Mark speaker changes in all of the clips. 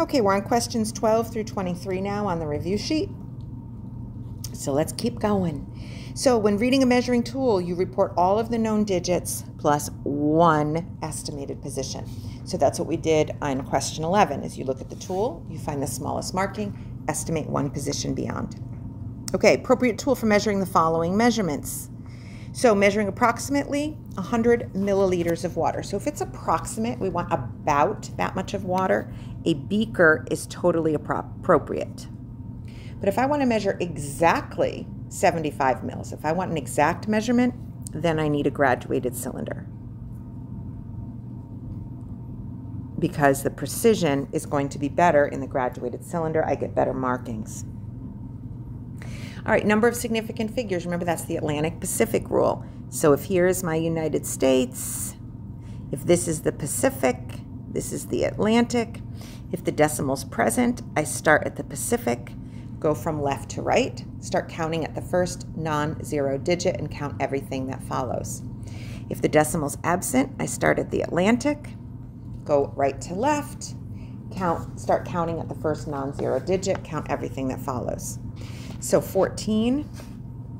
Speaker 1: Okay, we're on questions 12 through 23 now on the review sheet. So let's keep going. So when reading a measuring tool, you report all of the known digits plus one estimated position. So that's what we did on question 11. As you look at the tool, you find the smallest marking, estimate one position beyond. Okay, appropriate tool for measuring the following measurements. So measuring approximately 100 milliliters of water. So if it's approximate, we want about that much of water, a beaker is totally appropriate. But if I want to measure exactly 75 mils, if I want an exact measurement, then I need a graduated cylinder. Because the precision is going to be better in the graduated cylinder, I get better markings. All right, number of significant figures. Remember, that's the Atlantic Pacific rule. So if here is my United States, if this is the Pacific, this is the Atlantic. If the decimal's present, I start at the Pacific, go from left to right, start counting at the first non-zero digit and count everything that follows. If the decimal's absent, I start at the Atlantic, go right to left, count, start counting at the first non-zero digit, count everything that follows. So 14,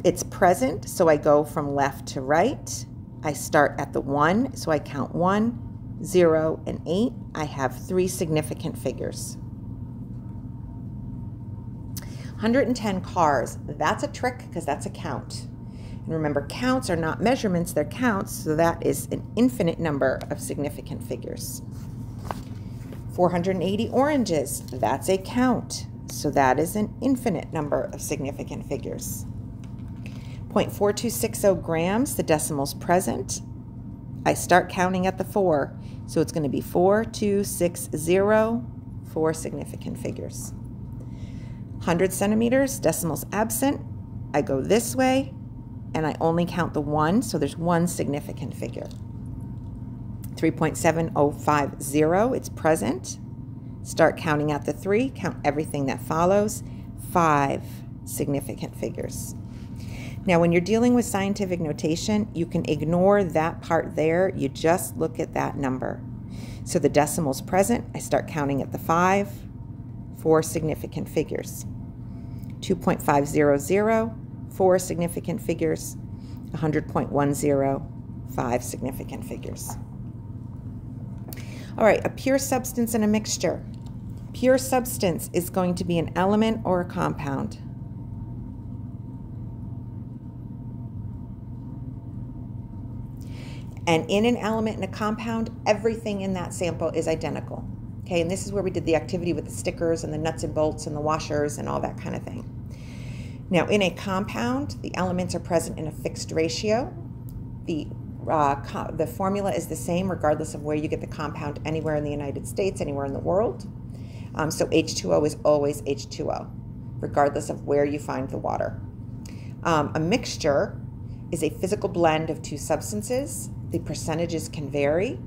Speaker 1: it's present, so I go from left to right. I start at the 1, so I count 1, 0, and 8. I have three significant figures. 110 cars, that's a trick because that's a count. And remember, counts are not measurements, they're counts, so that is an infinite number of significant figures. 480 oranges, that's a count. So that is an infinite number of significant figures. 0.4260 grams, the decimal's present. I start counting at the 4. So it's going to be 4260, four significant figures. 100 centimeters, decimals absent. I go this way, and I only count the 1, so there's one significant figure. 3.7050, it's present. Start counting out the three, count everything that follows. Five significant figures. Now, when you're dealing with scientific notation, you can ignore that part there. You just look at that number. So the decimal's present. I start counting at the five, four significant figures. 2.500, four significant figures. 100.10, five significant figures. All right, a pure substance and a mixture. Pure substance is going to be an element or a compound. And in an element and a compound, everything in that sample is identical. Okay, and this is where we did the activity with the stickers and the nuts and bolts and the washers and all that kind of thing. Now, in a compound, the elements are present in a fixed ratio. The uh, the formula is the same regardless of where you get the compound anywhere in the United States, anywhere in the world. Um, so H2O is always H2O, regardless of where you find the water. Um, a mixture is a physical blend of two substances. The percentages can vary.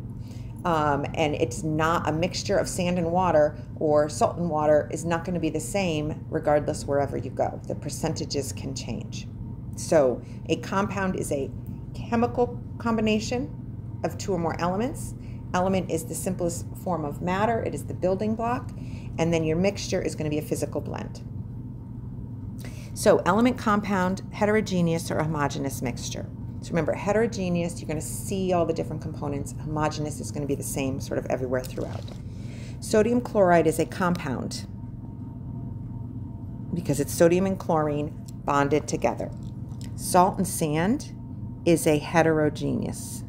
Speaker 1: Um, and it's not a mixture of sand and water or salt and water is not going to be the same regardless wherever you go. The percentages can change. So a compound is a chemical combination of two or more elements. Element is the simplest form of matter, it is the building block, and then your mixture is going to be a physical blend. So, element compound, heterogeneous or homogeneous mixture. So, remember, heterogeneous, you're going to see all the different components. Homogeneous is going to be the same sort of everywhere throughout. Sodium chloride is a compound because it's sodium and chlorine bonded together. Salt and sand is a heterogeneous.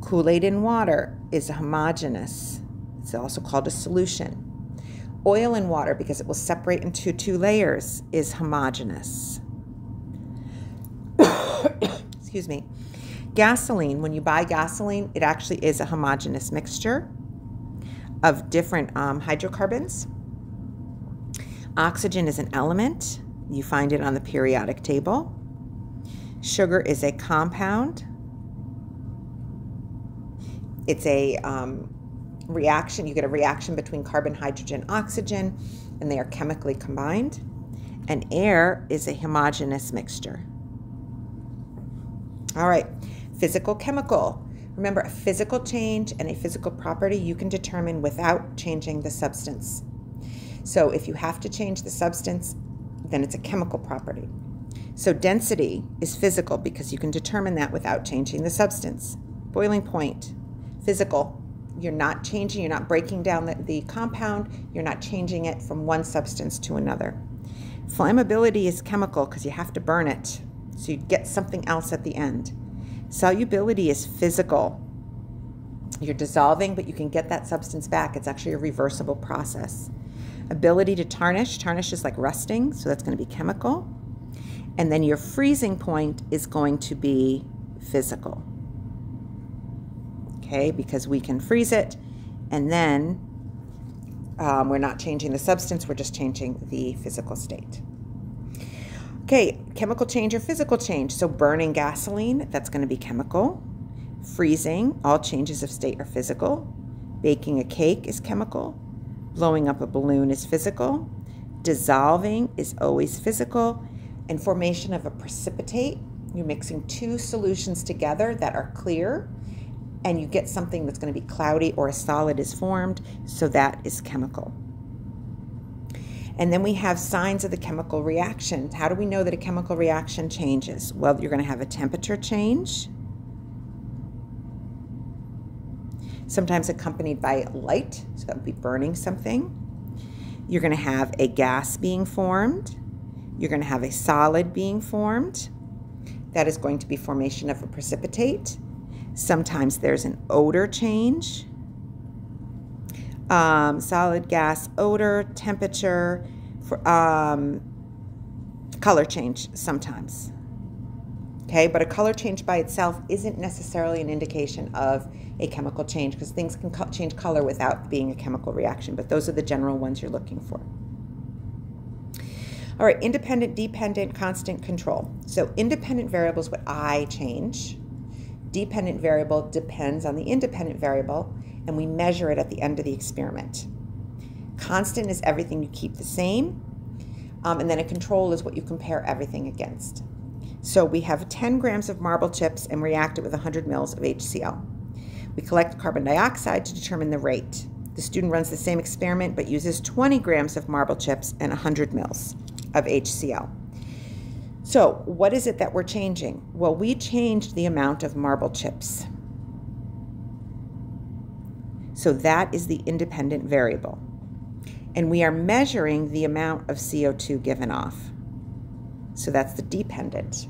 Speaker 1: Kool-Aid in water is a homogeneous. It's also called a solution. Oil in water, because it will separate into two layers, is homogeneous. Excuse me. Gasoline, when you buy gasoline, it actually is a homogeneous mixture of different um, hydrocarbons. Oxygen is an element. You find it on the periodic table. Sugar is a compound. It's a um, reaction. You get a reaction between carbon, hydrogen, oxygen, and they are chemically combined. And air is a homogeneous mixture. All right, physical chemical. Remember, a physical change and a physical property you can determine without changing the substance. So if you have to change the substance, then it's a chemical property. So density is physical because you can determine that without changing the substance. Boiling point, physical. You're not changing, you're not breaking down the, the compound, you're not changing it from one substance to another. Flammability is chemical because you have to burn it. So you get something else at the end. Solubility is physical. You're dissolving, but you can get that substance back. It's actually a reversible process. Ability to tarnish. Tarnish is like rusting, so that's going to be chemical. And then your freezing point is going to be physical. Okay, because we can freeze it and then um, we're not changing the substance, we're just changing the physical state. Okay, chemical change or physical change. So burning gasoline, that's going to be chemical. Freezing, all changes of state are physical. Baking a cake is chemical. Blowing up a balloon is physical. Dissolving is always physical. And formation of a precipitate, you're mixing two solutions together that are clear and you get something that's going to be cloudy or a solid is formed, so that is chemical. And then we have signs of the chemical reaction. How do we know that a chemical reaction changes? Well, you're going to have a temperature change, sometimes accompanied by light, so that would be burning something. You're going to have a gas being formed. You're going to have a solid being formed. That is going to be formation of a precipitate. Sometimes there's an odor change um, solid gas odor, temperature, for, um, color change sometimes. Okay, but a color change by itself isn't necessarily an indication of a chemical change because things can co change color without being a chemical reaction, but those are the general ones you're looking for. All right, independent, dependent, constant control. So independent variables, what I change. Dependent variable depends on the independent variable, and we measure it at the end of the experiment. Constant is everything you keep the same, um, and then a control is what you compare everything against. So we have 10 grams of marble chips and react it with 100 mils of HCl. We collect carbon dioxide to determine the rate. The student runs the same experiment but uses 20 grams of marble chips and 100 mils of HCl. So what is it that we're changing? Well, we changed the amount of marble chips. So that is the independent variable. And we are measuring the amount of CO2 given off. So that's the dependent.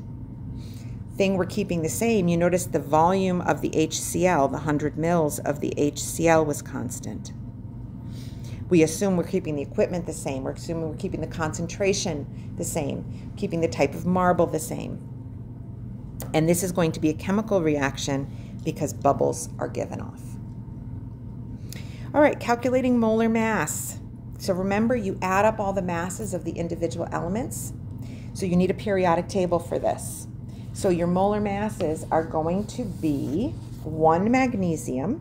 Speaker 1: Thing we're keeping the same, you notice the volume of the HCl, the 100 mils of the HCl was constant. We assume we're keeping the equipment the same. We're assuming we're keeping the concentration the same, keeping the type of marble the same. And this is going to be a chemical reaction because bubbles are given off. All right, calculating molar mass. So remember, you add up all the masses of the individual elements. So you need a periodic table for this. So your molar masses are going to be one magnesium,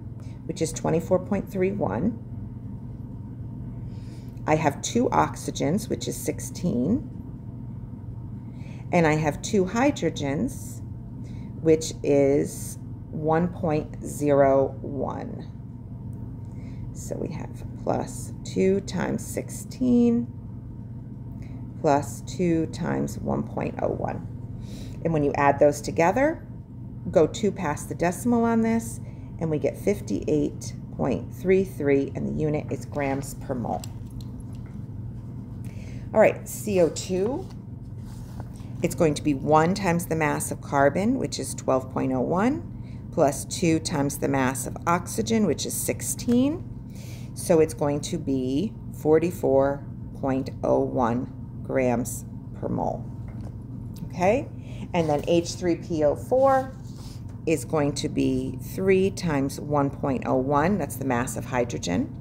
Speaker 1: which is 24.31. I have two oxygens, which is 16. And I have two hydrogens, which is 1.01. So we have plus 2 times 16 plus 2 times 1.01. And when you add those together, go 2 past the decimal on this, and we get 58.33, and the unit is grams per mole. All right, CO2, it's going to be 1 times the mass of carbon, which is 12.01, plus 2 times the mass of oxygen, which is 16, so it's going to be 44.01 grams per mole. Okay? And then H3PO4 is going to be 3 times 1.01. That's the mass of hydrogen.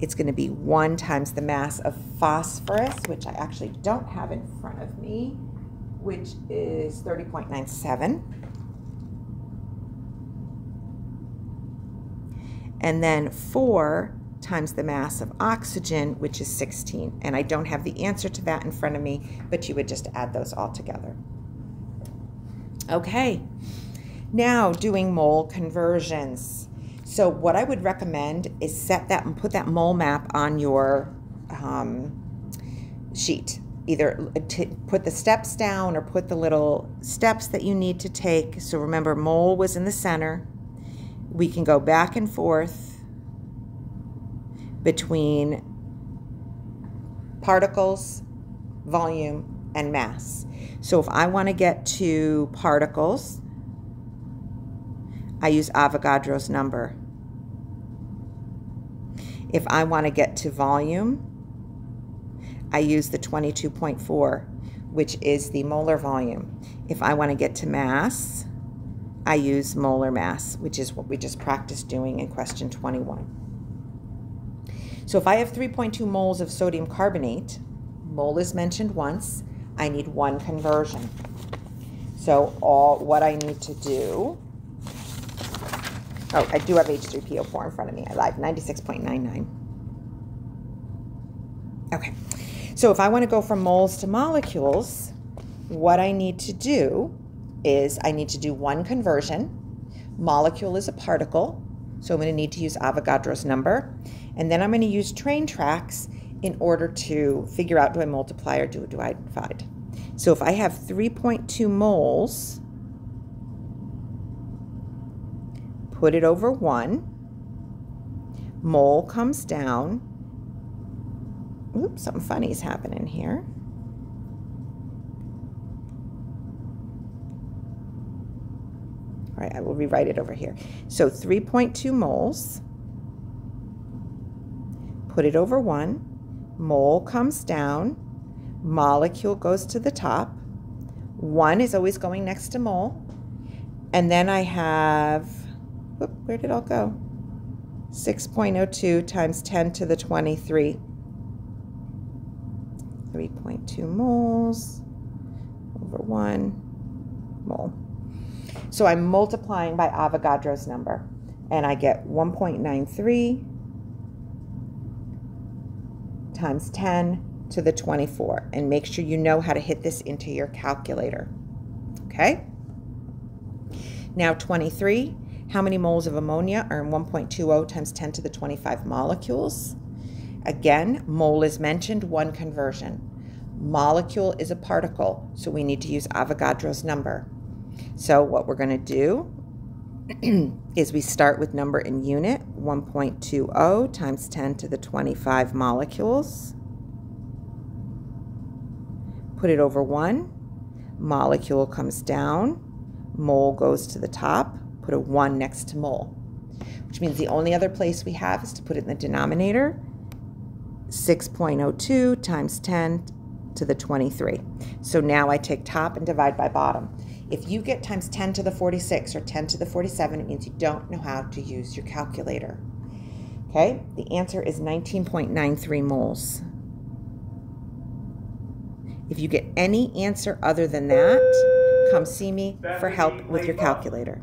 Speaker 1: It's going to be 1 times the mass of phosphorus, which I actually don't have in front of me, which is 30.97. And then 4 times the mass of oxygen, which is 16. And I don't have the answer to that in front of me, but you would just add those all together. Okay, Now doing mole conversions. So what I would recommend is set that and put that mole map on your um, sheet. Either put the steps down or put the little steps that you need to take. So remember, mole was in the center. We can go back and forth between particles, volume, and mass. So if I want to get to particles, I use Avogadro's number. If I want to get to volume, I use the 22.4, which is the molar volume. If I want to get to mass, I use molar mass, which is what we just practiced doing in question 21. So if I have 3.2 moles of sodium carbonate, mole is mentioned once, I need one conversion. So all what I need to do, oh, I do have H3PO4 in front of me. I lied, 96.99. Okay, so if I want to go from moles to molecules, what I need to do is I need to do one conversion. Molecule is a particle, so I'm going to need to use Avogadro's number. And then I'm going to use train tracks in order to figure out do I multiply or do, do I divide. So if I have 3.2 moles, put it over 1, mole comes down. Oops, something funny is happening here. All right, I will rewrite it over here. So 3.2 moles put it over one, mole comes down, molecule goes to the top, one is always going next to mole, and then I have, where did it all go? 6.02 times 10 to the 23. 3.2 moles over 1 mole. So I'm multiplying by Avogadro's number, and I get 1.93 times 10 to the 24 and make sure you know how to hit this into your calculator. Okay? Now 23, how many moles of ammonia are in 1.20 times 10 to the 25 molecules? Again, mole is mentioned, one conversion. Molecule is a particle, so we need to use Avogadro's number. So what we're going to do is we start with number in unit, 1.20 times 10 to the 25 molecules. Put it over 1. Molecule comes down. Mole goes to the top. Put a 1 next to mole, which means the only other place we have is to put it in the denominator. 6.02 times 10 to the 23. So now I take top and divide by bottom. If you get times 10 to the 46 or 10 to the 47, it means you don't know how to use your calculator. Okay, the answer is 19.93 moles. If you get any answer other than that, come see me for help with your calculator.